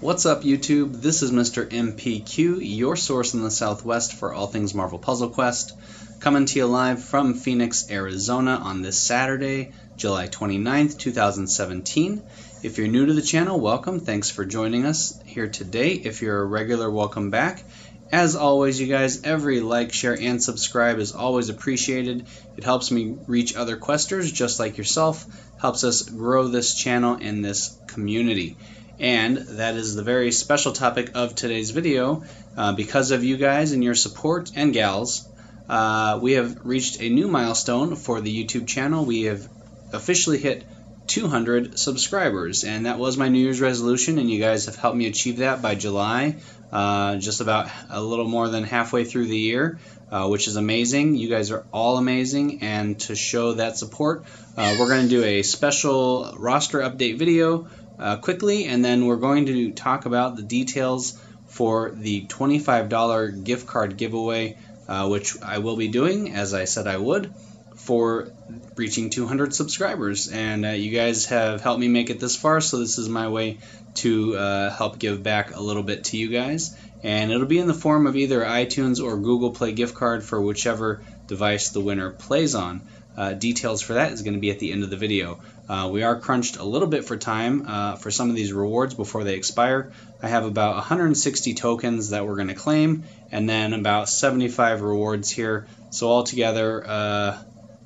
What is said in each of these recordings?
What's up, YouTube? This is Mr. MPQ, your source in the Southwest for all things Marvel Puzzle Quest, coming to you live from Phoenix, Arizona on this Saturday, July 29th, 2017. If you're new to the channel, welcome. Thanks for joining us here today. If you're a regular, welcome back. As always, you guys, every like, share, and subscribe is always appreciated. It helps me reach other questers just like yourself, helps us grow this channel and this community. And that is the very special topic of today's video. Uh, because of you guys and your support and gals, uh, we have reached a new milestone for the YouTube channel. We have officially hit 200 subscribers, and that was my New Year's resolution, and you guys have helped me achieve that by July, uh, just about a little more than halfway through the year, uh, which is amazing. You guys are all amazing, and to show that support, uh, we're going to do a special roster update video uh, quickly, and then we're going to talk about the details for the $25 gift card giveaway, uh, which I will be doing, as I said I would, for reaching 200 subscribers. And uh, you guys have helped me make it this far, so this is my way to uh, help give back a little bit to you guys. And it'll be in the form of either iTunes or Google Play gift card for whichever device the winner plays on. Uh, details for that is going to be at the end of the video. Uh, we are crunched a little bit for time uh, for some of these rewards before they expire. I have about 160 tokens that we're going to claim, and then about 75 rewards here. So altogether, uh,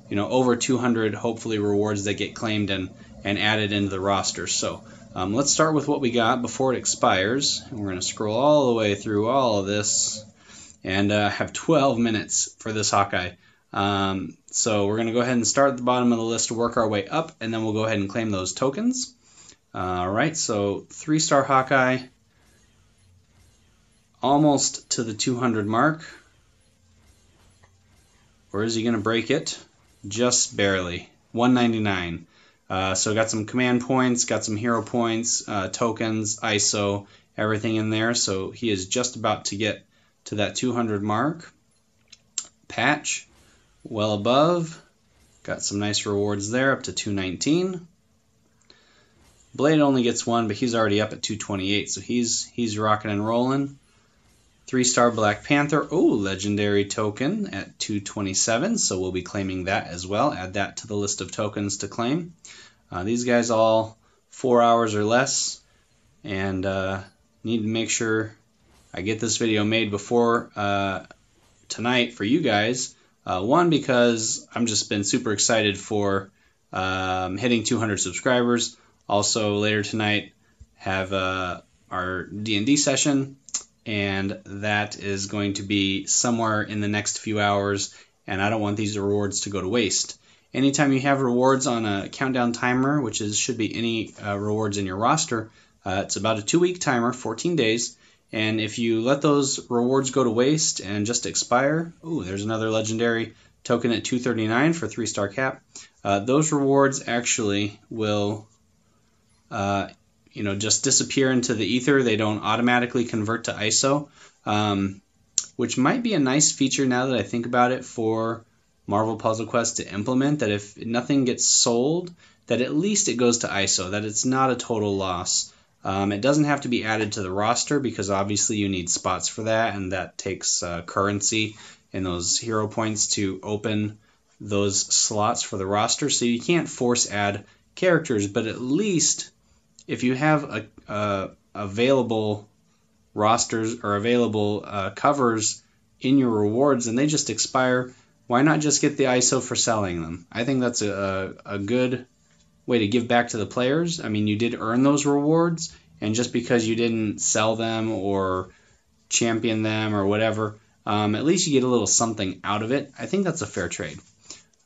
you know, over 200 hopefully rewards that get claimed and, and added into the roster. So um, let's start with what we got before it expires. And we're going to scroll all the way through all of this and uh, have 12 minutes for this Hawkeye. Um, so we're going to go ahead and start at the bottom of the list to work our way up, and then we'll go ahead and claim those tokens. All right, so three star Hawkeye, almost to the 200 mark. Or is he going to break it? Just barely. 199. Uh, so got some command points, got some hero points, uh, tokens, ISO, everything in there. So he is just about to get to that 200 mark. Patch, well above. Got some nice rewards there, up to 219. Blade only gets one, but he's already up at 228, so he's he's rocking and rolling. Three star Black Panther, oh, legendary token at 227, so we'll be claiming that as well. Add that to the list of tokens to claim. Uh, these guys all four hours or less, and uh, need to make sure I get this video made before uh, tonight for you guys uh, one, because I'm just been super excited for um, hitting 200 subscribers. Also, later tonight, have uh, our D&D session, and that is going to be somewhere in the next few hours, and I don't want these rewards to go to waste. Anytime you have rewards on a countdown timer, which is should be any uh, rewards in your roster, uh, it's about a two-week timer, 14 days. And if you let those rewards go to waste and just expire, ooh, there's another legendary token at 239 for three star cap. Uh, those rewards actually will, uh, you know, just disappear into the ether. They don't automatically convert to ISO, um, which might be a nice feature now that I think about it for Marvel Puzzle Quest to implement. That if nothing gets sold, that at least it goes to ISO. That it's not a total loss. Um, it doesn't have to be added to the roster because obviously you need spots for that, and that takes uh, currency and those hero points to open those slots for the roster. So you can't force add characters, but at least if you have a, available rosters or available uh, covers in your rewards and they just expire, why not just get the ISO for selling them? I think that's a, a good way to give back to the players. I mean, you did earn those rewards, and just because you didn't sell them or champion them or whatever, um, at least you get a little something out of it. I think that's a fair trade.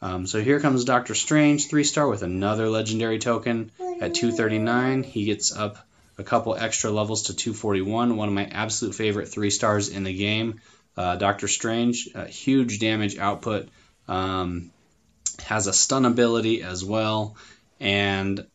Um, so here comes Doctor Strange, three star with another legendary token at 239. He gets up a couple extra levels to 241. One of my absolute favorite three stars in the game. Uh, Doctor Strange, huge damage output, um, has a stun ability as well and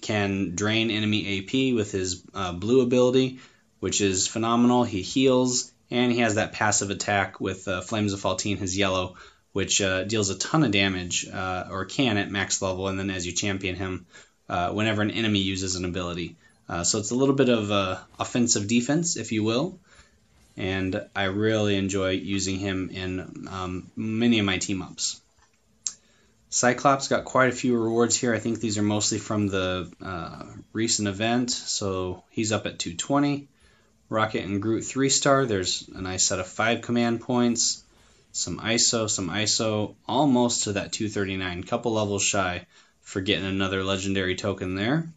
can drain enemy AP with his uh, blue ability, which is phenomenal. He heals, and he has that passive attack with uh, Flames of Faltine, his yellow, which uh, deals a ton of damage, uh, or can at max level, and then as you champion him, uh, whenever an enemy uses an ability. Uh, so it's a little bit of offensive defense, if you will. And I really enjoy using him in um, many of my team ups. Cyclops got quite a few rewards here. I think these are mostly from the uh, recent event. So he's up at 220. Rocket and Groot 3 star. There's a nice set of 5 command points. Some ISO, some ISO, almost to that 239. Couple levels shy for getting another legendary token there.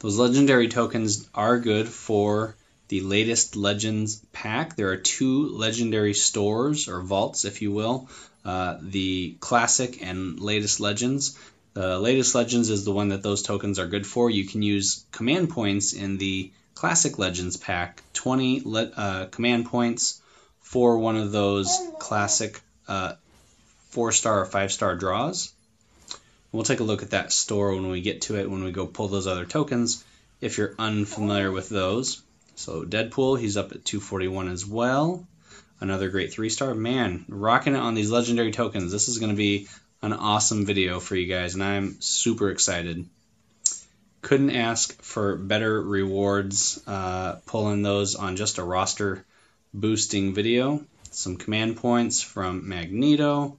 Those legendary tokens are good for the latest Legends pack. There are two legendary stores, or vaults, if you will. Uh, the classic and latest Legends. The latest Legends is the one that those tokens are good for. You can use command points in the classic Legends pack, 20 le- uh, command points for one of those classic uh, four star or five star draws. We'll take a look at that store when we get to it, when we go pull those other tokens, if you're unfamiliar with those. So Deadpool, he's up at 241 as well. Another great three star. Man, rocking it on these legendary tokens. This is going to be an awesome video for you guys, and I'm super excited. Couldn't ask for better rewards uh, pulling those on just a roster boosting video. Some command points from Magneto,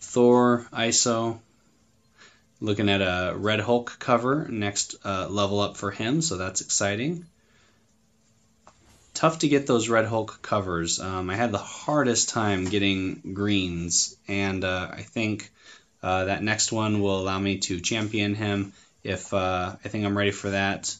Thor, ISO, looking at a Red Hulk cover, next uh, level up for him, so that's exciting. Tough to get those Red Hulk covers. Um, I had the hardest time getting greens, and uh, I think uh, that next one will allow me to champion him if uh, I think I'm ready for that.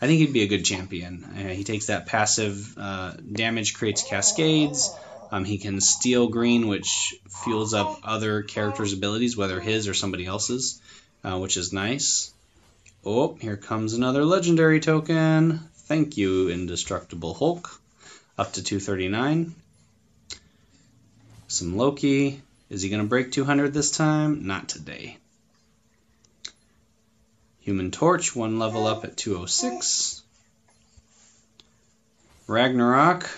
I think he'd be a good champion. Uh, he takes that passive uh, damage, creates cascades. Um, he can steal green, which fuels up other characters' abilities, whether his or somebody else's uh, which is nice. Oh, here comes another legendary token. Thank you, Indestructible Hulk. Up to 239. Some Loki. Is he going to break 200 this time? Not today. Human Torch, one level up at 206. Ragnarok,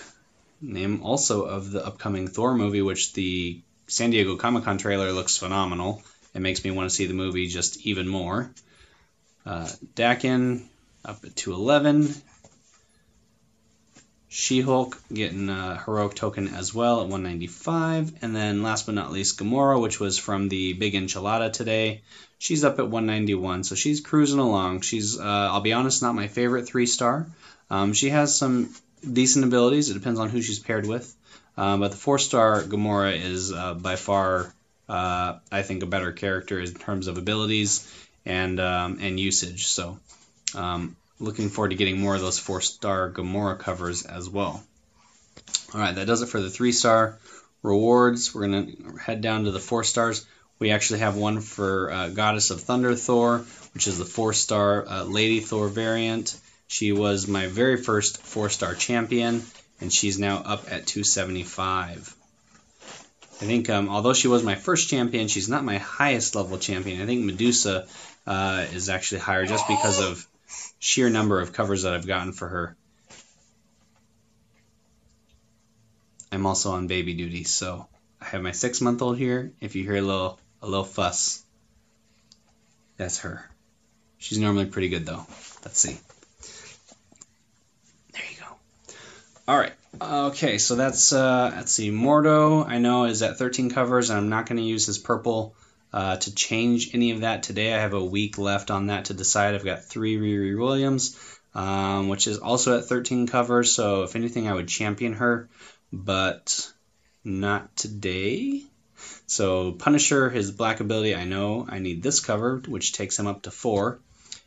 name also of the upcoming Thor movie, which the San Diego Comic Con trailer looks phenomenal. It makes me want to see the movie just even more. Uh, Daken up at 211. She-Hulk getting a heroic token as well at 195. And then last but not least, Gamora, which was from the Big Enchilada today. She's up at 191, so she's cruising along. She's, uh, I'll be honest, not my favorite three star. Um, she has some decent abilities. It depends on who she's paired with. Um, but the four star Gamora is uh, by far uh, I think a better character in terms of abilities and um, and usage. So um, looking forward to getting more of those four star Gamora covers as well. All right, that does it for the three star rewards. We're gonna head down to the four stars. We actually have one for uh, Goddess of Thunder Thor, which is the four star uh, Lady Thor variant. She was my very first four star champion, and she's now up at 275. I think um, although she was my first champion, she's not my highest level champion. I think Medusa uh, is actually higher just because of sheer number of covers that I've gotten for her. I'm also on baby duty, so I have my six month old here. If you hear a little a little fuss, that's her. She's normally pretty good though. Let's see. There you go. All right. Okay, so that's uh, let's see. Mordo, I know is at 13 covers, and I'm not going to use his purple uh, to change any of that today. I have a week left on that to decide. I've got three Riri Williams, um, which is also at 13 covers. So if anything, I would champion her, but not today. So Punisher, his black ability, I know I need this cover, which takes him up to four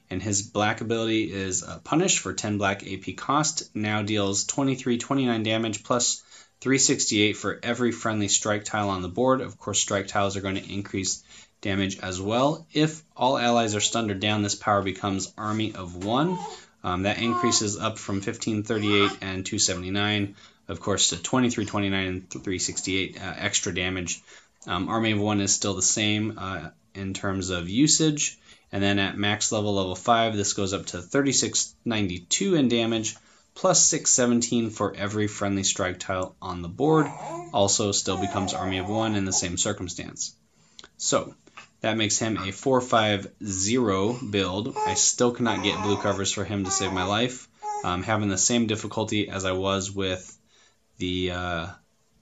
and his black ability is uh, Punish for 10 black AP cost. Now deals 23, 29 damage plus 368 for every friendly strike tile on the board. Of course, strike tiles are going to increase damage as well. If all allies are stunned or down, this power becomes Army of One. Um, that increases up from 1538 and 279, of course, to 2329 and 368 uh, extra damage. Um, Army of One is still the same uh, in terms of usage. And then at max level, level 5, this goes up to 3692 in damage, plus 617 for every friendly strike tile on the board. Also still becomes Army of 1 in the same circumstance. So, That makes him a 4-5-0 build. I still cannot get blue covers for him to save my life. I'm having the same difficulty as I was with the uh,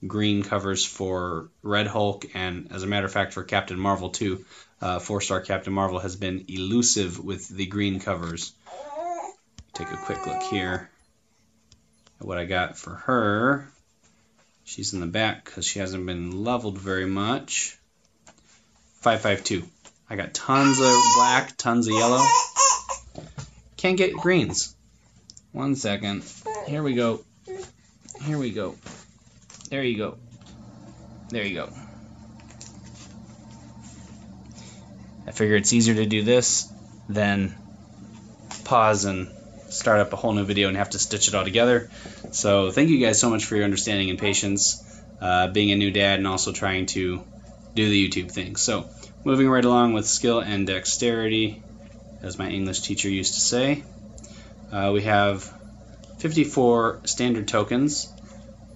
green covers for Red Hulk, and as a matter of fact, for Captain Marvel too. Uh, Four-star Captain Marvel has been elusive with the green covers. Take a quick look here at what I got for her. She's in the back because she hasn't been leveled very much. 552. I got tons of black, tons of yellow. Can't get greens. One second. Here we go. Here we go. There you go. There you go. I figure it's easier to do this than pause and start up a whole new video and have to stitch it all together. So thank you guys so much for your understanding and patience, uh, being a new dad and also trying to do the YouTube thing. So moving right along with skill and dexterity, as my English teacher used to say, uh, we have 54 standard tokens,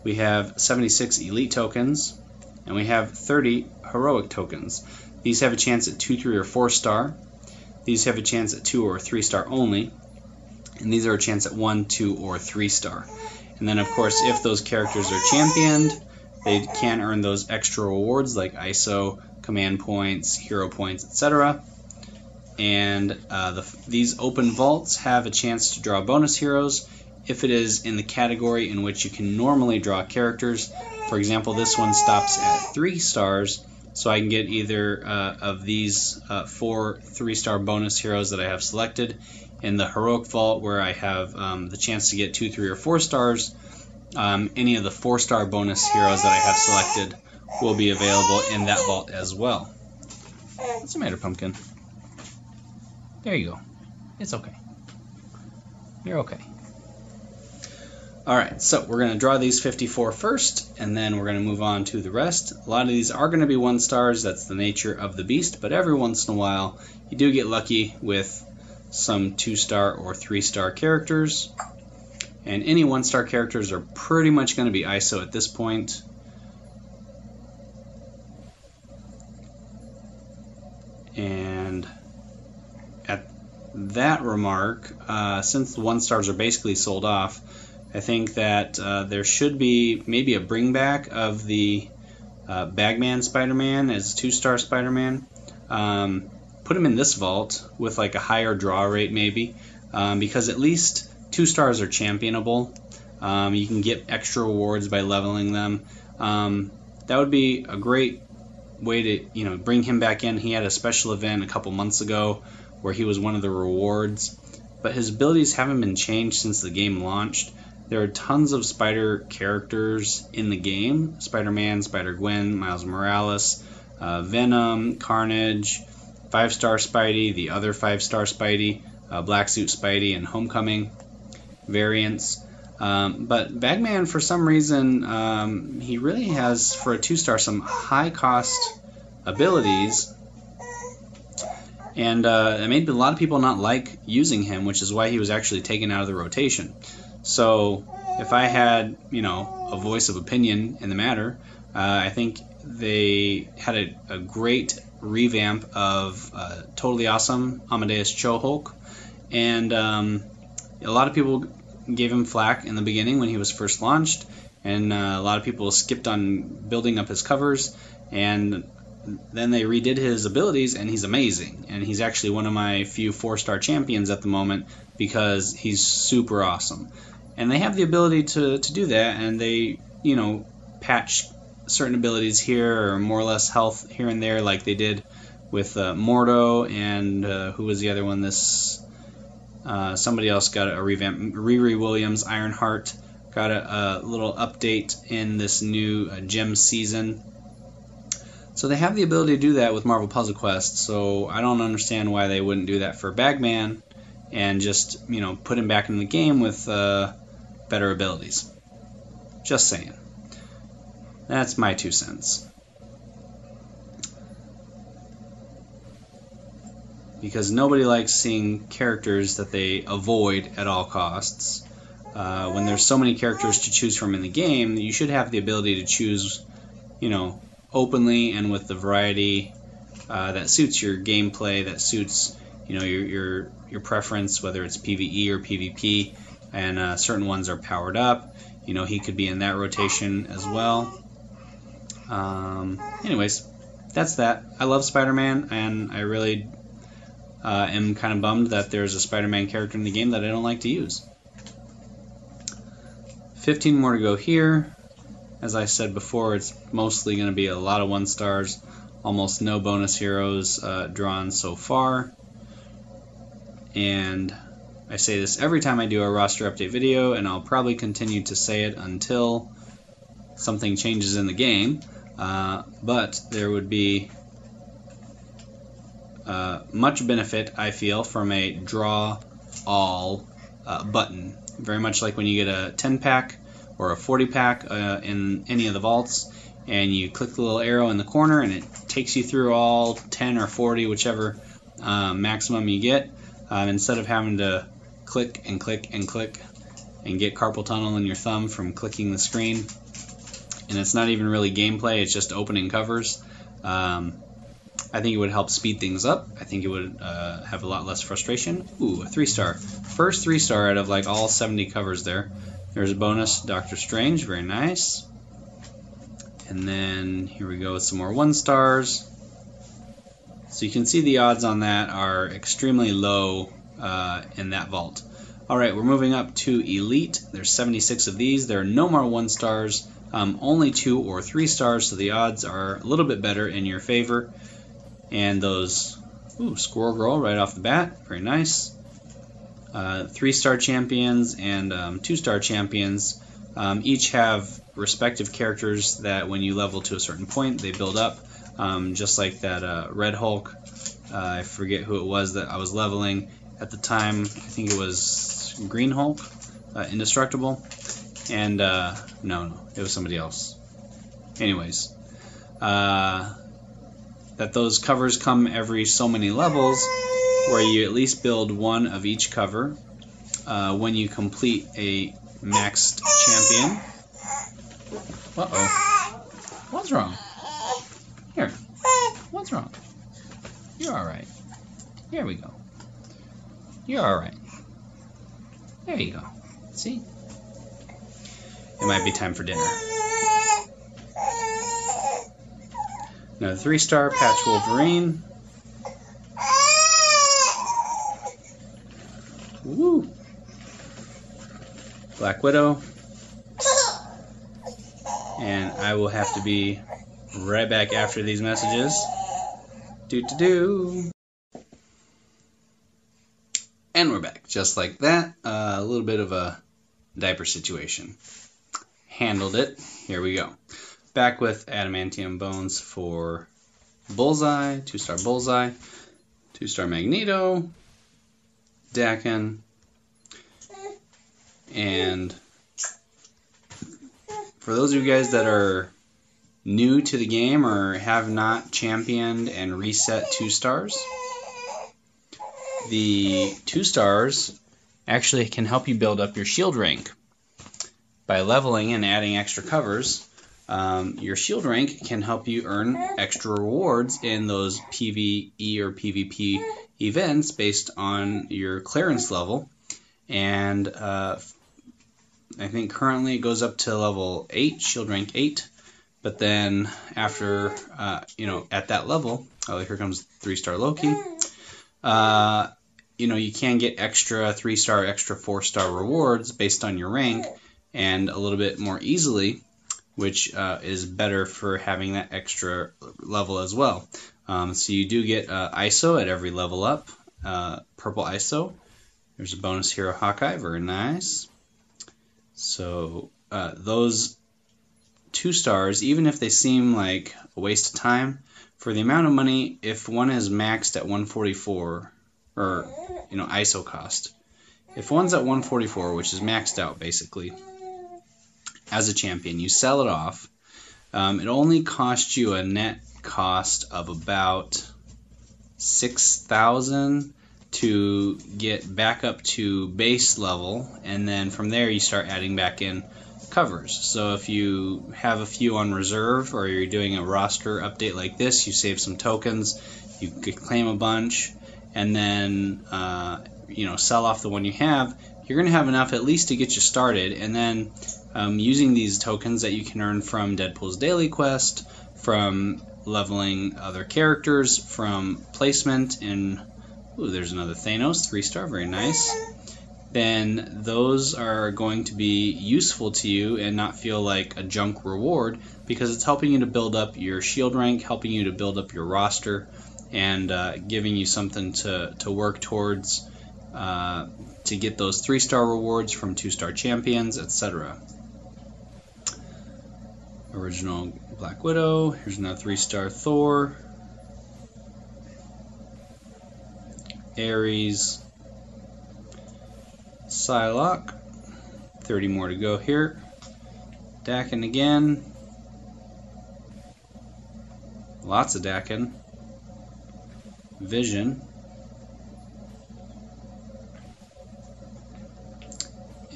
we have 76 elite tokens, and we have 30 heroic tokens. These have a chance at 2, 3, or 4 star. These have a chance at 2 or 3 star only. And these are a chance at 1, 2, or 3 star. And then, of course, if those characters are championed, they can earn those extra rewards like ISO, command points, hero points, etc. And uh, the, these open vaults have a chance to draw bonus heroes if it is in the category in which you can normally draw characters. For example, this one stops at 3 stars, so I can get either uh, of these uh, four 3-star bonus heroes that I have selected. In the Heroic Vault, where I have um, the chance to get 2, 3, or 4 stars, um, any of the 4-star bonus heroes that I have selected will be available in that vault as well. What's the matter, Pumpkin? There you go. It's okay. You're okay. Alright, so we're going to draw these 54 first, and then we're going to move on to the rest. A lot of these are going to be one stars, that's the nature of the beast, but every once in a while you do get lucky with some two star or three star characters. And any one star characters are pretty much going to be ISO at this point. And at that remark, uh, since the one stars are basically sold off, I think that uh, there should be maybe a bring back of the uh, Bagman Spider-Man as two-star Spider-Man. Um, put him in this vault with like a higher draw rate maybe, um, because at least two stars are championable. Um, you can get extra rewards by leveling them. Um, that would be a great way to you know bring him back in. He had a special event a couple months ago where he was one of the rewards, but his abilities haven't been changed since the game launched. There are tons of Spider characters in the game Spider Man, Spider Gwen, Miles Morales, uh, Venom, Carnage, 5 star Spidey, the other 5 star Spidey, uh, Black Suit Spidey, and Homecoming variants. Um, but Bagman, for some reason, um, he really has, for a 2 star, some high cost abilities. And uh, it made a lot of people not like using him, which is why he was actually taken out of the rotation. So if I had, you know, a voice of opinion in the matter, uh, I think they had a, a great revamp of uh, Totally Awesome Amadeus Cho Hulk. And um, a lot of people gave him flack in the beginning when he was first launched, and uh, a lot of people skipped on building up his covers. And then they redid his abilities, and he's amazing. And he's actually one of my few four star champions at the moment because he's super awesome and they have the ability to, to do that, and they you know patch certain abilities here or more or less health here and there, like they did with uh, Mordo and uh, who was the other one? This uh, somebody else got a revamp. Riri Williams, Ironheart got a, a little update in this new uh, gem season. So they have the ability to do that with Marvel Puzzle Quest. So I don't understand why they wouldn't do that for Bagman and just you know put him back in the game with uh, better abilities. Just saying. That's my two cents. Because nobody likes seeing characters that they avoid at all costs. Uh, when there's so many characters to choose from in the game, you should have the ability to choose, you know, openly and with the variety uh, that suits your gameplay, that suits you know your your your preference, whether it's PVE or PvP, and uh, certain ones are powered up. You know he could be in that rotation as well. Um, anyways, that's that. I love Spider-Man, and I really uh, am kind of bummed that there's a Spider-Man character in the game that I don't like to use. 15 more to go here. As I said before, it's mostly going to be a lot of one stars, almost no bonus heroes uh, drawn so far. And I say this every time I do a roster update video, and I'll probably continue to say it until something changes in the game. Uh, but there would be uh, much benefit, I feel, from a draw all uh, button. Very much like when you get a 10 pack or a 40 pack uh, in any of the vaults, and you click the little arrow in the corner, and it takes you through all 10 or 40, whichever uh, maximum you get. Um, instead of having to click and click and click and get carpal tunnel in your thumb from clicking the screen, and it's not even really gameplay, it's just opening covers. Um, I think it would help speed things up. I think it would uh, have a lot less frustration. Ooh, a three star. First three star out of like all 70 covers there. There's a bonus, Doctor Strange, very nice. And then here we go with some more one stars. So you can see the odds on that are extremely low uh, in that vault. All right, we're moving up to Elite. There's 76 of these. There are no more one stars, um, only two or three stars, so the odds are a little bit better in your favor. And those, ooh, Squirrel Girl right off the bat, very nice. Uh, three-star champions and um, two-star champions um, each have respective characters that when you level to a certain point, they build up. Um, just like that uh, Red Hulk, uh, I forget who it was that I was leveling at the time. I think it was Green Hulk, uh, Indestructible, and uh, no, no, it was somebody else. Anyways, uh, that those covers come every so many levels, where you at least build one of each cover. Uh, when you complete a maxed champion. Uh oh. What's wrong? Here. What's wrong? You're alright. Here we go. You're alright. There you go. See? It might be time for dinner. Another three star Patch Wolverine. Woo! Black Widow. And I will have to be right back after these messages. Do do do. And we're back, just like that. Uh, a little bit of a diaper situation. Handled it. Here we go. Back with adamantium bones for Bullseye, two star Bullseye, two star Magneto, Daken, and for those of you guys that are new to the game or have not championed and reset two stars, the two stars actually can help you build up your shield rank. By leveling and adding extra covers, um, your shield rank can help you earn extra rewards in those PvE or PvP events based on your clearance level. And uh, I think currently it goes up to level 8, shield rank 8. But then after, uh, you know, at that level, oh, here comes 3 star Loki. Uh, you know, you can get extra 3 star, extra 4 star rewards based on your rank and a little bit more easily, which uh, is better for having that extra level as well. Um, so you do get uh, ISO at every level up, uh, purple ISO. There's a bonus hero Hawkeye, very nice. So uh, those two stars, even if they seem like a waste of time, for the amount of money, if one is maxed at 144, or you know ISO cost, if one's at 144, which is maxed out basically, as a champion. You sell it off. Um, it only costs you a net cost of about six thousand to get back up to base level, and then from there you start adding back in covers. So if you have a few on reserve or you're doing a roster update like this, you save some tokens, you claim a bunch, and then uh, you know sell off the one you have. You're going to have enough at least to get you started, and then um, using these tokens that you can earn from Deadpool's daily quest, from leveling other characters, from placement in. Ooh, there's another Thanos, three star, very nice then those are going to be useful to you and not feel like a junk reward because it's helping you to build up your shield rank, helping you to build up your roster, and uh, giving you something to, to work towards uh, to get those three star rewards from two star champions, etc. Original Black Widow. Here's another three star Thor. Ares. Psylocke. 30 more to go here. Daken again. Lots of Daken. Vision.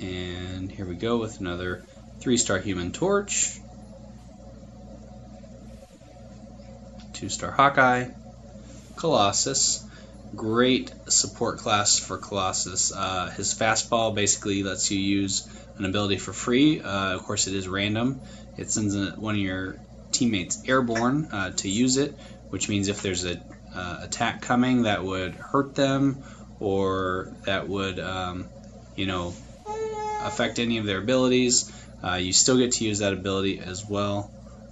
And here we go with another three-star Human Torch. Two-star Hawkeye. Colossus great support class for Colossus. Uh, his fastball basically lets you use an ability for free. Uh, of course, it is random. It sends one of your teammates airborne uh, to use it, which means if there's an uh, attack coming that would hurt them or that would, um, you know, affect any of their abilities, uh, you still get to use that ability as well.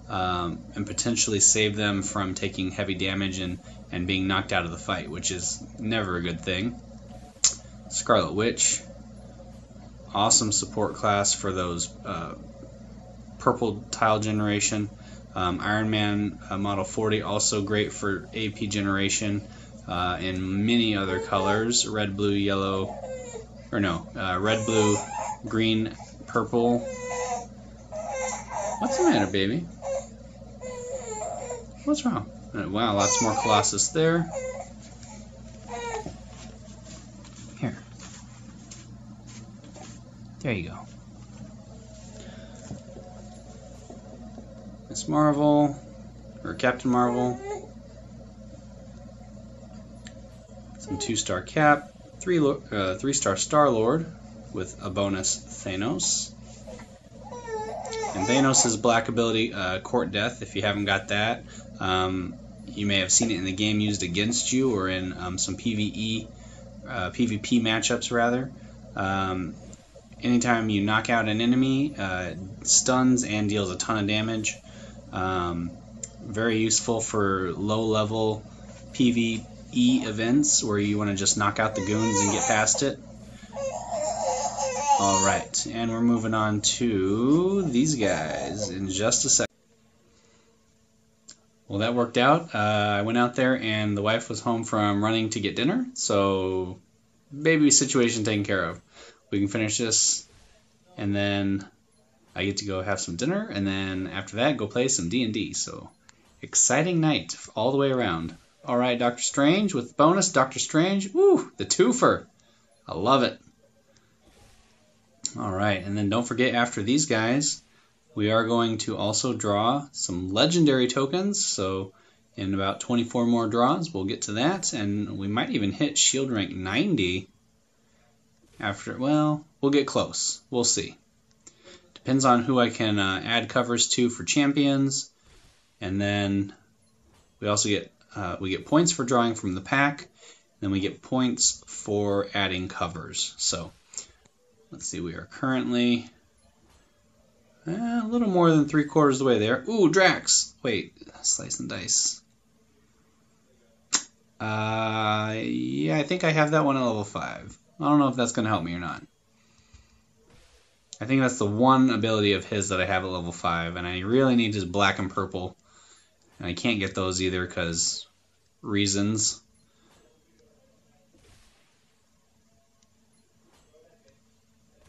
Um, and potentially save them from taking heavy damage and and being knocked out of the fight, which is never a good thing. Scarlet Witch, awesome support class for those uh, purple tile generation. Um, Iron Man uh, Model 40, also great for AP generation uh, in many other colors red, blue, yellow, or no, uh, red, blue, green, purple. What's the matter, baby? What's wrong? Uh, wow, lots more Colossus there. Here. There you go. Miss Marvel, or Captain Marvel. Some two-star Cap, three uh, three-star Star Lord with a bonus Thanos. And Thanos' black ability, uh, Court Death, if you haven't got that. Um, you may have seen it in the game used against you or in um, some PvE, uh, PvP matchups rather. Um, anytime you knock out an enemy, uh, stuns and deals a ton of damage. Um, very useful for low level PvE events where you want to just knock out the goons and get past it. Alright, and we're moving on to these guys in just a second. Well, that worked out. Uh, I went out there, and the wife was home from running to get dinner, so baby situation taken care of. We can finish this, and then I get to go have some dinner, and then after that, go play some D and D. So exciting night all the way around. All right, Doctor Strange with bonus. Doctor Strange, woo, the twofer. I love it. All right, and then don't forget after these guys, we are going to also draw some legendary tokens, so in about 24 more draws, we'll get to that, and we might even hit shield rank 90 after, well, we'll get close. We'll see. Depends on who I can uh, add covers to for champions, and then we also get uh, we get points for drawing from the pack, then we get points for adding covers. So let's see, we are currently Eh, a little more than three quarters of the way there. Ooh, Drax. Wait, slice and dice. Uh, yeah, I think I have that one at level 5. I don't know if that's going to help me or not. I think that's the one ability of his that I have at level 5, and I really need his black and purple. And I can't get those either because reasons.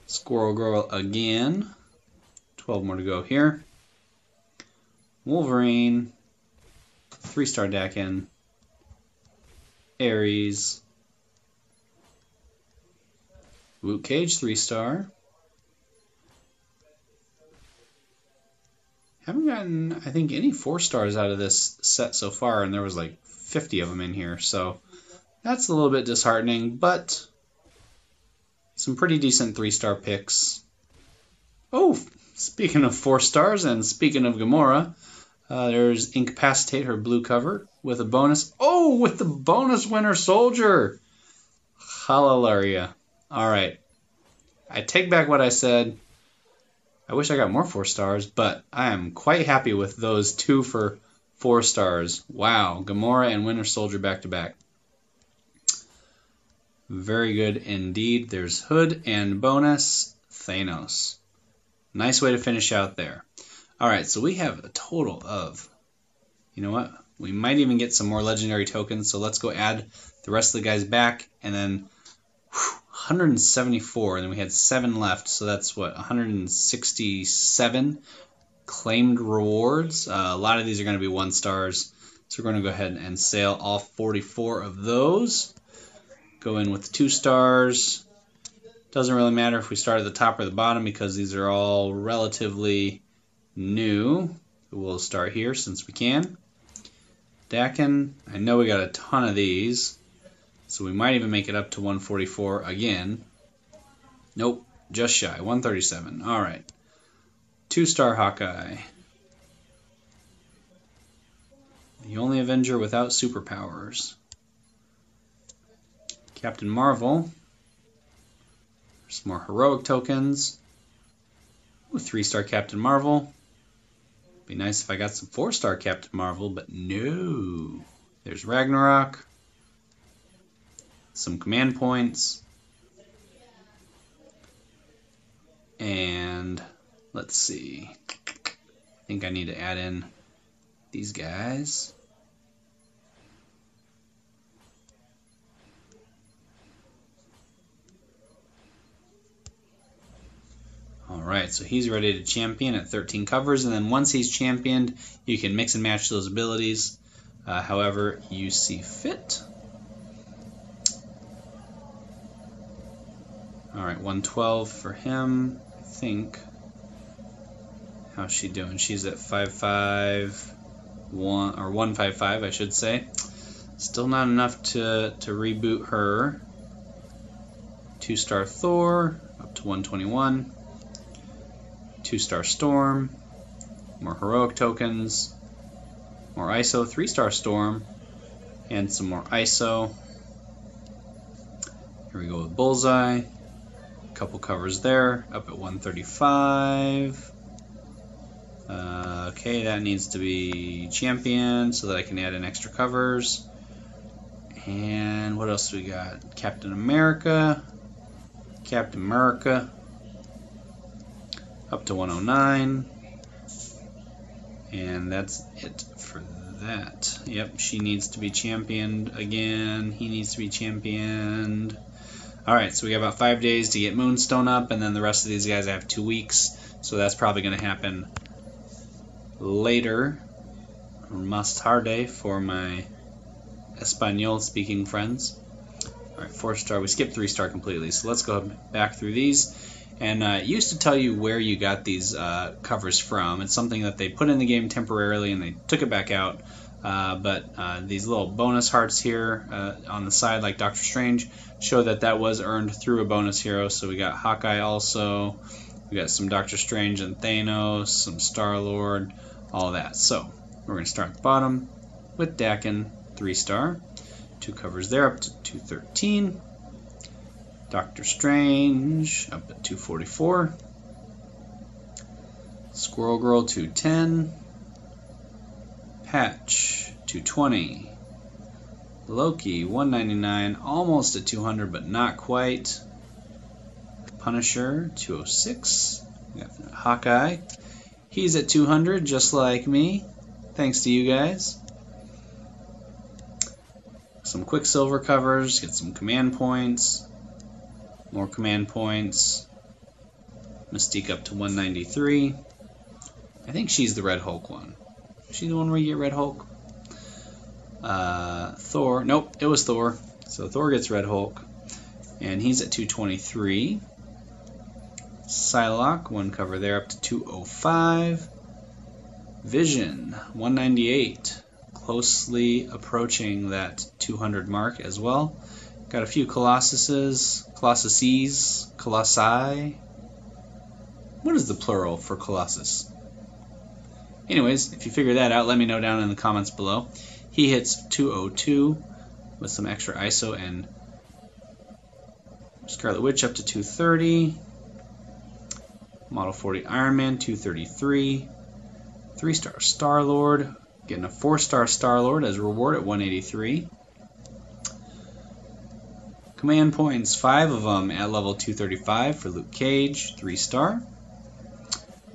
Squirrel Girl again. 12 more to go here. Wolverine, 3-star Daken, Ares, Luke Cage, 3-star, Haven't gotten, I think, any four stars out of this set so far, and there was like 50 of them in here. So that's a little bit disheartening, but some pretty decent three star picks. Oh, speaking of four stars and speaking of Gamora, uh, there's Incapacitate, her blue cover, with a bonus. Oh, with the bonus Winter Soldier! Hallelujah. All right. I take back what I said. I wish I got more four stars, but I am quite happy with those two for four stars. Wow, Gamora and Winter Soldier back to back. Very good indeed. There's Hood and bonus Thanos. Nice way to finish out there. All right, so we have a total of, you know what? We might even get some more legendary tokens. So let's go add the rest of the guys back, and then 174, and then we had seven left, so that's what 167 claimed rewards. Uh, a lot of these are going to be one stars, so we're going to go ahead and sale all 44 of those. Go in with two stars. Doesn't really matter if we start at the top or the bottom because these are all relatively new. We'll start here since we can. Daken, I know we got a ton of these. So we might even make it up to 144 again. Nope, just shy. 137. All right. Two star Hawkeye. The only Avenger without superpowers. Captain Marvel. Some more heroic tokens. Ooh, three star Captain Marvel. Be nice if I got some four star Captain Marvel, but no. There's Ragnarok some command points, and let's see. I think I need to add in these guys. Alright, so he's ready to champion at 13 covers, and then once he's championed, you can mix and match those abilities uh, however you see fit. All right, 112 for him, I think. How's she doing? She's at 5.5, one or 155, I should say. Still not enough to to reboot her. Two star Thor up to 121. Two star Storm. More heroic tokens. More ISO. Three star Storm. And some more ISO. Here we go with Bullseye couple covers there, up at 135. Uh, okay, that needs to be champion so that I can add in extra covers. And what else we got? Captain America. Captain America. Up to 109. And that's it for that. Yep, she needs to be championed again. He needs to be championed. Alright, so we got about five days to get Moonstone up, and then the rest of these guys have two weeks, so that's probably going to happen later, or más tarde for my Espanol speaking friends. Alright, four star. We skipped three star completely, so let's go back through these. And uh, it used to tell you where you got these uh, covers from. It's something that they put in the game temporarily and they took it back out. Uh, but uh, these little bonus hearts here uh, on the side, like Doctor Strange, show that that was earned through a bonus hero. So we got Hawkeye also, we got some Doctor Strange and Thanos, some Star Lord, all that. So we're going to start at the bottom with Daken, three star, two covers there up to 213. Doctor Strange up at 244. Squirrel Girl 210. Patch 220. Loki 199, almost at 200, but not quite. Punisher 206. Hawkeye. He's at 200, just like me. Thanks to you guys. Some Quicksilver covers, get some command points. More command points. Mystique up to 193. I think she's the Red Hulk one. Is she the one where you get Red Hulk? Uh, Thor. Nope, it was Thor. So Thor gets Red Hulk. And he's at 223. Psylocke, one cover there up to 205. Vision 198, closely approaching that 200 mark as well. Got a few Colossuses, Colossuses, Colossi. What is the plural for Colossus? Anyways, if you figure that out, let me know down in the comments below. He hits 202 with some extra ISO and Scarlet Witch up to 230. Model 40 Iron Man 233. 3 star Star Lord. Getting a 4 star Star Lord as a reward at 183. Command points, 5 of them at level 235 for Luke Cage, 3 star.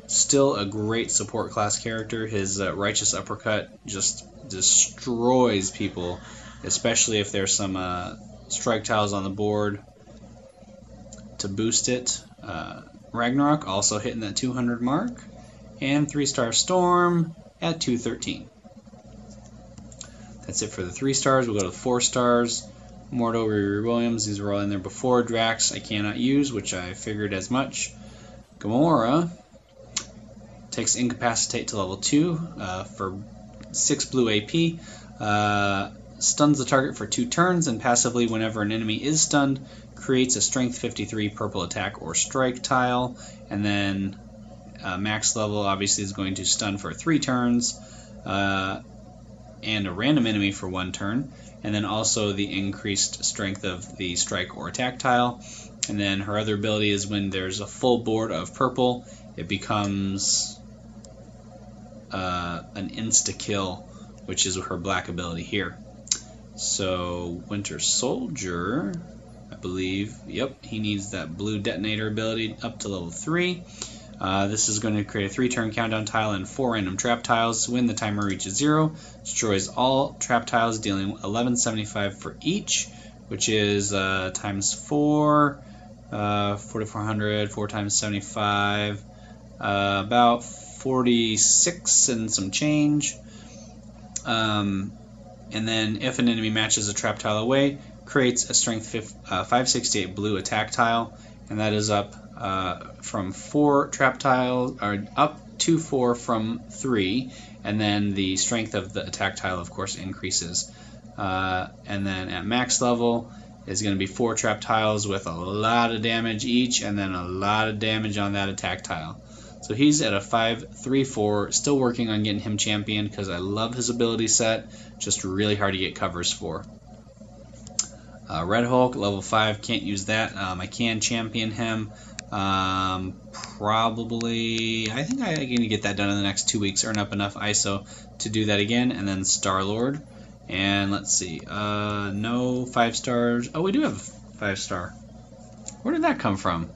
Still a great support class character. His uh, Righteous Uppercut just destroys people, especially if there's some uh, strike tiles on the board to boost it. Uh, Ragnarok also hitting that 200 mark. And 3 star Storm at 213. That's it for the 3 stars. We'll go to the 4 stars. Mordo, Riri Williams, these were all in there before. Drax, I cannot use, which I figured as much. Gamora takes Incapacitate to level 2 uh, for 6 blue AP. Uh, stuns the target for 2 turns, and passively, whenever an enemy is stunned, creates a Strength 53 purple attack or strike tile. And then uh, max level obviously is going to stun for 3 turns. Uh, and a random enemy for one turn, and then also the increased strength of the strike or attack tile. And then her other ability is when there's a full board of purple, it becomes uh, an insta kill, which is her black ability here. So Winter Soldier, I believe, yep, he needs that blue detonator ability up to level 3. Uh, this is going to create a three turn countdown tile and four random trap tiles. When the timer reaches zero, destroys all trap tiles, dealing 1175 for each, which is uh, times four, uh, 4400, four times 75, uh, about 46 and some change. Um, and then if an enemy matches a trap tile away, creates a strength 568 blue attack tile, and that is up uh, from four trap tiles, or up to four from three, and then the strength of the attack tile, of course, increases. Uh, and then at max level is going to be four trap tiles with a lot of damage each, and then a lot of damage on that attack tile. So he's at a 5 3 4, still working on getting him champion because I love his ability set, just really hard to get covers for. Uh, Red Hulk, level 5, can't use that. Um, I can champion him. Um, probably, I think I can get that done in the next two weeks. Earn up enough ISO to do that again, and then Star Lord. And let's see, uh, no five stars. Oh, we do have five star. Where did that come from?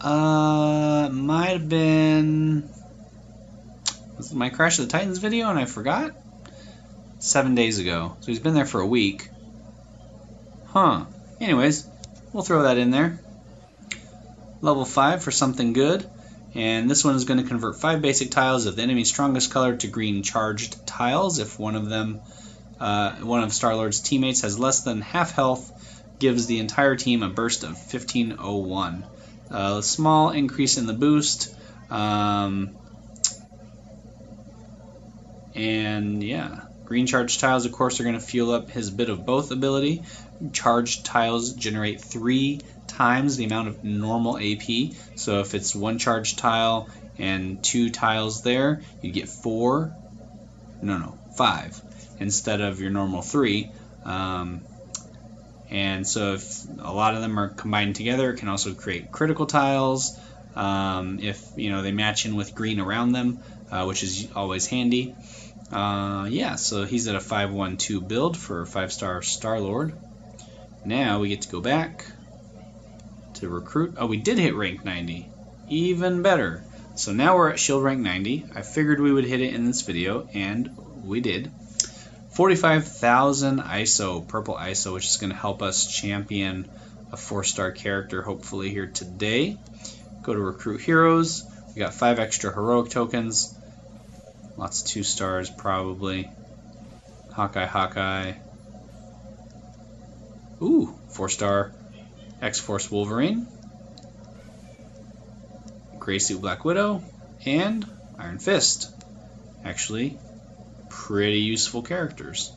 Uh, might have been was my Crash of the Titans video, and I forgot. Seven days ago, so he's been there for a week. Huh. Anyways, we'll throw that in there level 5 for something good. And this one is going to convert 5 basic tiles of the enemy's strongest color to green charged tiles. If one of them, uh, one of Star-Lord's teammates has less than half health, gives the entire team a burst of 1501. Uh, a small increase in the boost. Um, and yeah, green charged tiles, of course, are going to fuel up his bit of both ability. Charged tiles generate three times the amount of normal AP. So if it's one charged tile and two tiles there, you get four, no, no, five instead of your normal three. Um, and so if a lot of them are combined together, it can also create critical tiles. Um, if you know they match in with green around them, uh, which is always handy. Uh, yeah, so he's at a 5-1-2 build for 5-star Star-Lord. Now we get to go back to recruit. Oh, we did hit rank 90. Even better. So now we're at S.H.I.E.L.D. rank 90. I figured we would hit it in this video, and we did. 45,000 ISO, purple ISO, which is going to help us champion a four-star character hopefully here today. Go to recruit heroes. We got five extra heroic tokens. Lots of two stars probably. Hawkeye, Hawkeye. Ooh, four star X-Force Wolverine, Gray Suit Black Widow, and Iron Fist. actually pretty useful characters.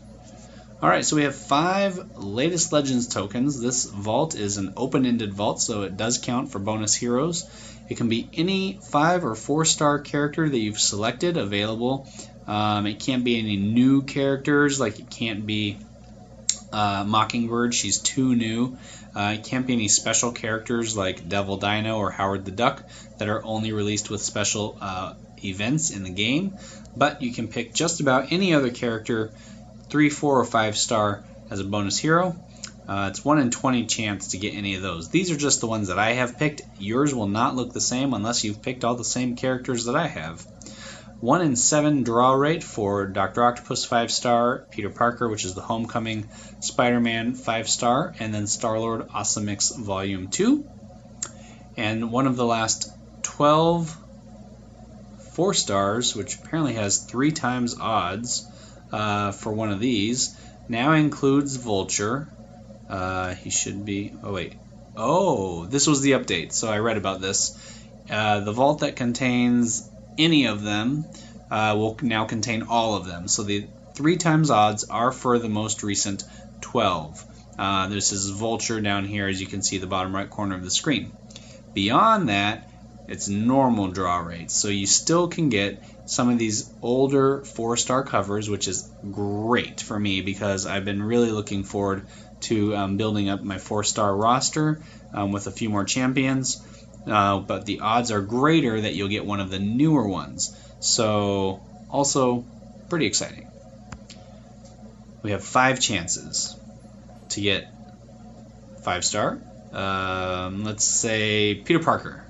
Alright, so we have five latest Legends tokens. This vault is an open-ended vault, so it does count for bonus heroes. It can be any five or four star character that you've selected available. Um, it can't be any new characters, like it can't be uh, Mockingbird, she's too new. Uh, can't be any special characters like Devil Dino or Howard the Duck that are only released with special uh, events in the game. But you can pick just about any other character three, four, or five star as a bonus hero. Uh, it's 1 in 20 chance to get any of those. These are just the ones that I have picked. Yours will not look the same unless you've picked all the same characters that I have. 1 in 7 draw rate for Dr. Octopus 5 star, Peter Parker, which is the Homecoming Spider Man 5 star, and then Star Lord Awesome Volume 2. And one of the last 12 4 stars, which apparently has 3 times odds uh, for one of these. Now includes Vulture. Uh, he should be. Oh, wait. Oh, this was the update, so I read about this. Uh, the vault that contains any of them uh, will now contain all of them. So the three times odds are for the most recent 12. Uh, this is Vulture down here, as you can see the bottom right corner of the screen. Beyond that, it's normal draw rates. So you still can get some of these older four star covers, which is great for me because I've been really looking forward to um, building up my four star roster um, with a few more champions. Uh, but the odds are greater that you'll get one of the newer ones. So, also pretty exciting. We have five chances to get five star. Um, let's say Peter Parker.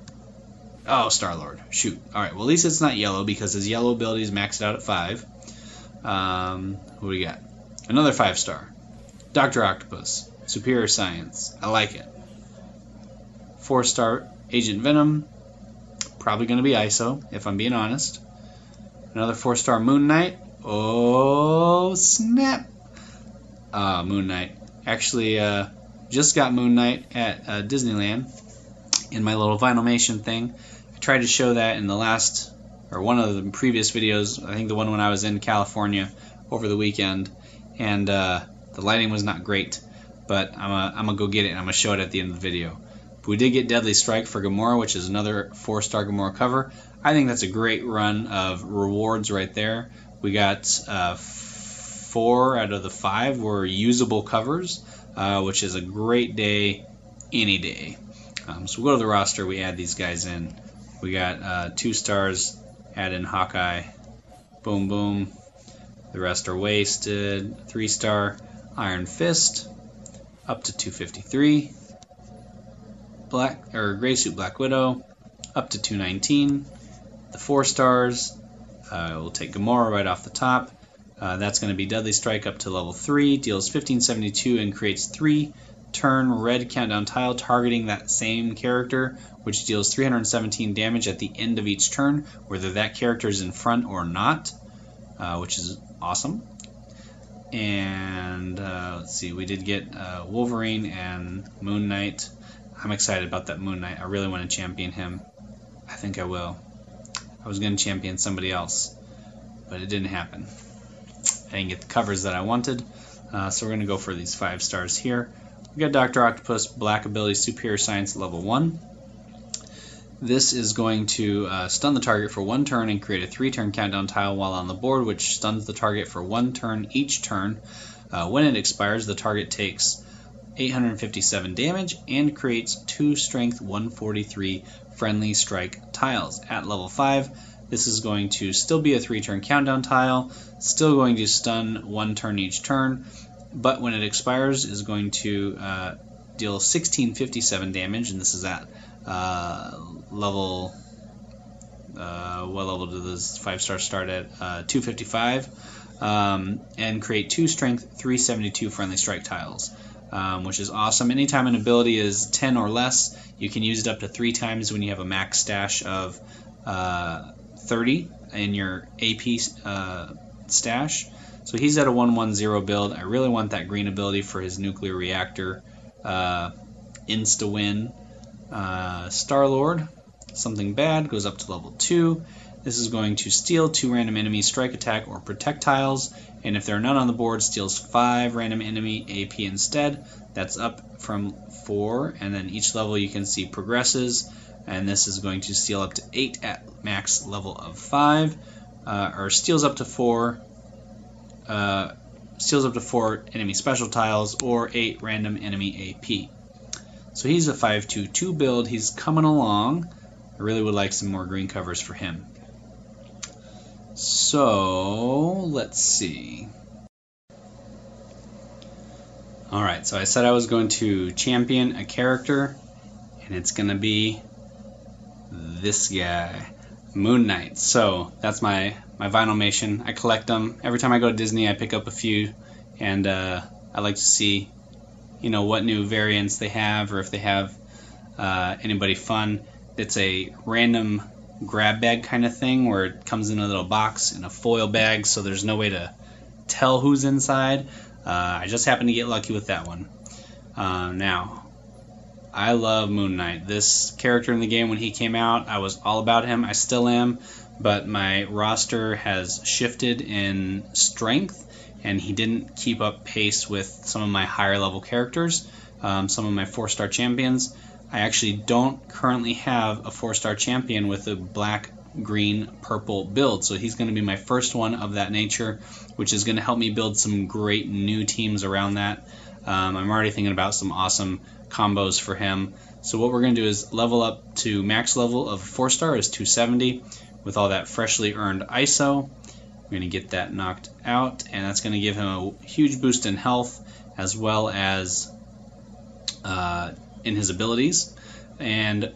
Oh, Star Lord. Shoot. All right. Well, at least it's not yellow because his yellow ability is maxed out at five. Um, what do we got? Another five star. Doctor Octopus. Superior Science. I like it. Four star Agent Venom. Probably going to be ISO, if I'm being honest. Another four star Moon Knight. Oh, snap. Uh, Moon Knight. Actually, uh, just got Moon Knight at uh, Disneyland in my little Vinylmation thing. I tried to show that in the last or one of the previous videos. I think the one when I was in California over the weekend, and uh, the lighting was not great. But I'm I'm gonna go get it and I'm gonna show it at the end of the video. But we did get Deadly Strike for Gamora, which is another four star Gamora cover. I think that's a great run of rewards right there. We got uh, four out of the five were usable covers, uh, which is a great day any day. Um, so we'll go to the roster. We add these guys in. We got uh, two stars, add in Hawkeye, boom, boom. The rest are wasted. Three star, Iron Fist, up to 253. Black or Gray Suit Black Widow, up to 219. The four stars, uh, we'll take Gamora right off the top. Uh, that's going to be Deadly Strike up to level 3, deals 1572 and creates 3 turn red countdown tile targeting that same character, which deals 317 damage at the end of each turn, whether that character is in front or not, uh, which is awesome. And uh, let's see, we did get uh, Wolverine and Moon Knight. I'm excited about that Moon Knight. I really want to champion him. I think I will. I was going to champion somebody else, but it didn't happen. I didn't get the covers that I wanted, uh, so we're going to go for these five stars here. We got Dr. Octopus, Black Ability, Superior Science, level 1. This is going to uh, stun the target for one turn and create a three turn countdown tile while on the board, which stuns the target for one turn each turn. Uh, when it expires, the target takes 857 damage and creates two strength 143 friendly strike tiles. At level 5, this is going to still be a three turn countdown tile, still going to stun one turn each turn, but when it expires is going to uh, deal 1657 damage, and this is at uh, level. Uh, what level does this five stars start at? Uh, 255, um, and create two strength 372 friendly strike tiles, um, which is awesome. Anytime an ability is 10 or less, you can use it up to three times when you have a max stash of uh, 30 in your AP uh, stash. So he's at a 1-1-0 build. I really want that green ability for his nuclear reactor uh, insta win. Uh, Star Lord, something bad, goes up to level 2. This is going to steal two random enemy strike attack or protect tiles, and if there are none on the board, steals five random enemy AP instead. That's up from four, and then each level you can see progresses, and this is going to steal up to eight at max level of five, uh, or steals up to four. Uh, steals up to four enemy special tiles or eight random enemy AP. So he's a 5-2-2 build. He's coming along. I really would like some more green covers for him. So let's see. Alright, so I said I was going to champion a character, and it's going to be this guy, Moon Knight. So that's my, my Vinylmation. I collect them. Every time I go to Disney, I pick up a few, and uh, I like to see you know what new variants they have or if they have uh, anybody fun. It's a random grab bag kind of thing where it comes in a little box in a foil bag, so there's no way to tell who's inside. Uh, I just happened to get lucky with that one. Uh, now, I love Moon Knight. This character in the game, when he came out, I was all about him. I still am, but my roster has shifted in strength and he didn't keep up pace with some of my higher level characters, um, some of my four star champions. I actually don't currently have a four star champion with a black, green, purple build, so he's going to be my first one of that nature, which is going to help me build some great new teams around that. Um, I'm already thinking about some awesome combos for him. So what we're going to do is level up to max level of 4 star is 270 with all that freshly earned ISO. We're going to get that knocked out, and that's going to give him a huge boost in health as well as uh, in his abilities. And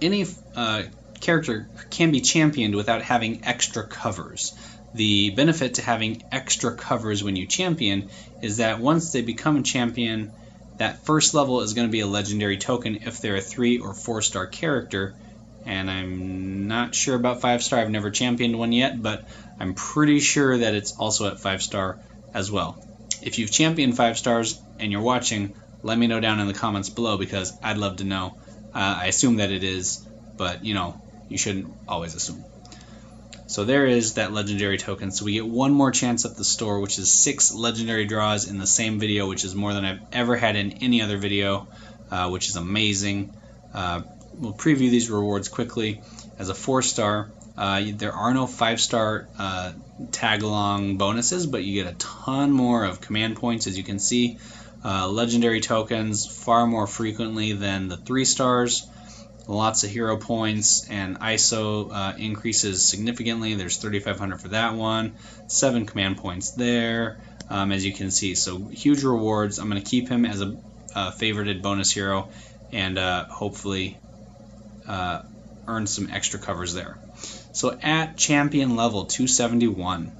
any uh, character can be championed without having extra covers. The benefit to having extra covers when you champion is that once they become a champion, that first level is going to be a legendary token if they're a three or four star character. And I'm not sure about five star. I've never championed one yet, but I'm pretty sure that it's also at 5 star as well. If you've championed 5 stars and you're watching, let me know down in the comments below because I'd love to know. Uh, I assume that it is, but you know, you shouldn't always assume. So there is that legendary token. So we get one more chance at the store, which is six legendary draws in the same video, which is more than I've ever had in any other video, uh, which is amazing. Uh, we'll preview these rewards quickly. As a four star, uh, there are no five star uh, tag along bonuses, but you get a ton more of command points, as you can see. Uh, legendary tokens far more frequently than the three stars. Lots of hero points and ISO uh, increases significantly. There's 3,500 for that one, seven command points there, um, as you can see. So huge rewards. I'm going to keep him as a, a favorited bonus hero and uh, hopefully uh, earn some extra covers there. So at champion level 271,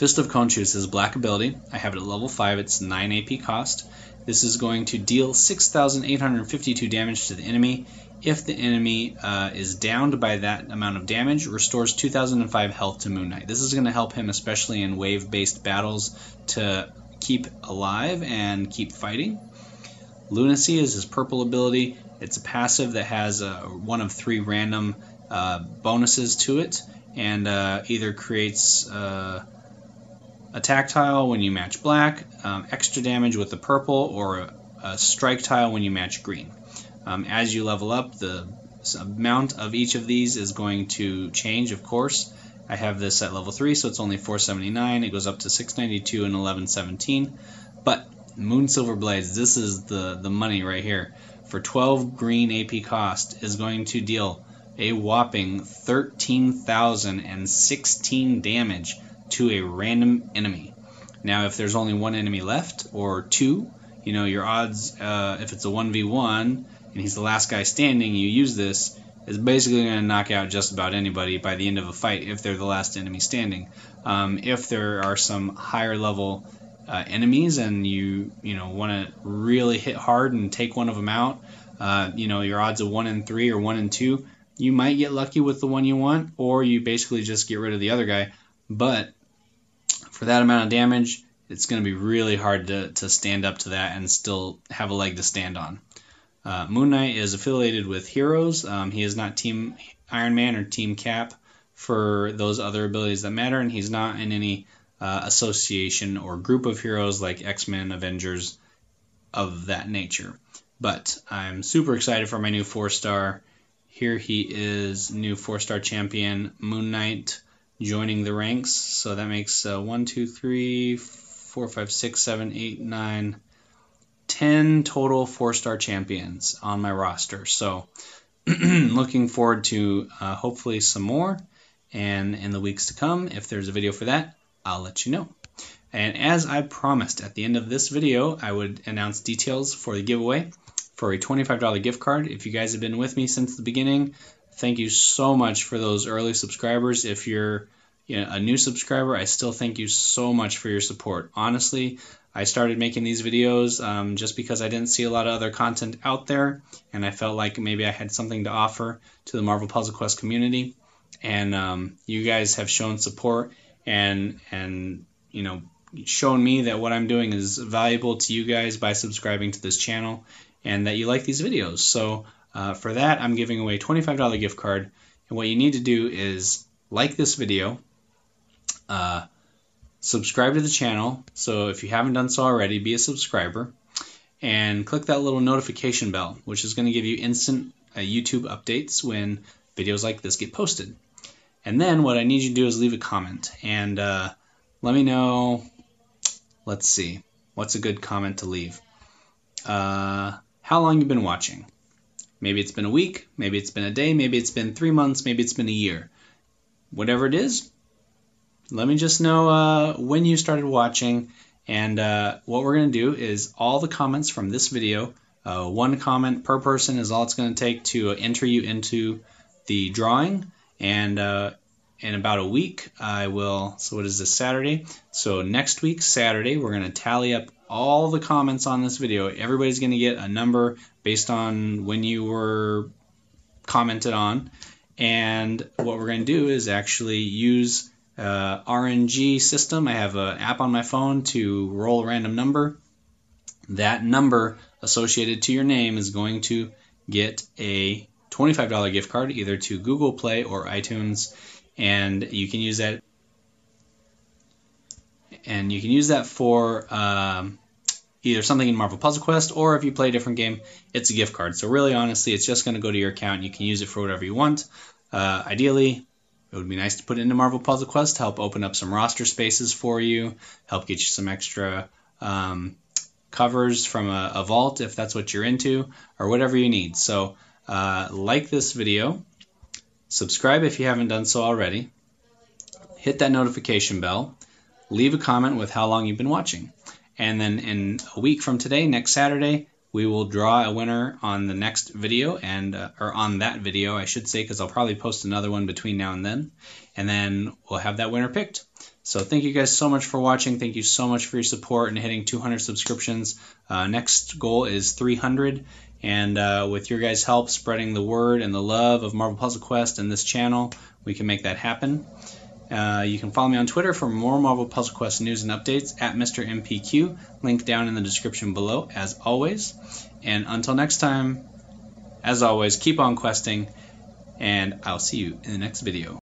Fist of Khonshu is black ability. I have it at level 5, it's 9 AP cost. This is going to deal 6,852 damage to the enemy. If the enemy uh, is downed by that amount of damage, restores 2,005 health to Moon Knight. This is going to help him, especially in wave based battles, to keep alive and keep fighting. Lunacy is his purple ability. It's a passive that has a, one of three random uh, bonuses to it, and uh, either creates uh, attack tile when you match black, um, extra damage with the purple, or a, a strike tile when you match green. Um, as you level up, the amount of each of these is going to change, of course. I have this at level 3, so it's only 479. It goes up to 692 and 1117. But Moon Silver Blades, this is the, the money right here. For 12 green AP cost, is going to deal a whopping 13,016 damage to a random enemy. Now, if there's only one enemy left, or two, you know, your odds, uh, if it's a 1v1 and he's the last guy standing, you use this, is basically going to knock out just about anybody by the end of a fight if they're the last enemy standing. Um, if there are some higher level uh, enemies and you you know want to really hit hard and take one of them out, uh, you know your odds of one in three or one in two you might get lucky with the one you want, or you basically just get rid of the other guy. But for that amount of damage, it's going to be really hard to, to stand up to that and still have a leg to stand on. Uh, Moon Knight is affiliated with Heroes. Um, he is not Team Iron Man or Team Cap. for those other abilities that matter, and he's not in any uh, association or group of heroes like X Men, Avengers, of that nature. But I'm super excited for my new four star. Here he is, new four star champion, Moon Knight, joining the ranks. So that makes uh, 1, 2, 3, 4, 5, 6, 7, 8, 9, 10 total four star champions on my roster. So looking forward to uh, hopefully some more. And in the weeks to come, if there's a video for that, I'll let you know. And as I promised at the end of this video, I would announce details for the giveaway for a $25 gift card. If you guys have been with me since the beginning, thank you so much for those early subscribers. If you're you know, a new subscriber, I still thank you so much for your support. Honestly, I started making these videos um, just because I didn't see a lot of other content out there, and I felt like maybe I had something to offer to the Marvel Puzzle Quest community. And um, you guys have shown support and and you know shown me that what I'm doing is valuable to you guys by subscribing to this channel and that you like these videos. So uh, for that, I'm giving away a $25 gift card. And what you need to do is like this video, uh, subscribe to the channel. So if you haven't done so already, be a subscriber and click that little notification bell, which is going to give you instant uh, YouTube updates when videos like this get posted. And then what I need you to do is leave a comment and uh, let me know Let's see. What's a good comment to leave? Uh, how long you've been watching? Maybe it's been a week, maybe it's been a day, maybe it's been three months, maybe it's been a year. Whatever it is, let me just know uh, when you started watching. And uh, what we're going to do is all the comments from this video, uh, one comment per person is all it's going to take to enter you into the drawing. And uh, in about a week, I will. So, what is this Saturday? So, next week, Saturday, we're going to tally up all the comments on this video. Everybody's going to get a number based on when you were commented on. And what we're going to do is actually use uh, RNG system. I have an app on my phone to roll a random number. That number associated to your name is going to get a $25 gift card either to Google Play or iTunes and you can use that and you can use that for um, either something in Marvel Puzzle Quest or if you play a different game, it's a gift card. So really, honestly, it's just going to go to your account. And you can use it for whatever you want. Uh, ideally, it would be nice to put it into Marvel Puzzle Quest to help open up some roster spaces for you, help get you some extra um, covers from a, a, vault if that's what you're into, or whatever you need. So uh, like this video, Subscribe if you haven't done so already. Hit that notification bell. Leave a comment with how long you've been watching. And then in a week from today, next Saturday, we will draw a winner on the next video and uh, or on that video I should say because I'll probably post another one between now and then. And then we'll have that winner picked. So thank you guys so much for watching. Thank you so much for your support and hitting 200 subscriptions. Uh, next goal is 300 and uh, with your guys' help spreading the word and the love of Marvel Puzzle Quest and this channel, we can make that happen. Uh, you can follow me on Twitter for more Marvel Puzzle Quest news and updates at Mr. MPQ, link down in the description below, as always. And until next time, as always, keep on questing, and I'll see you in the next video.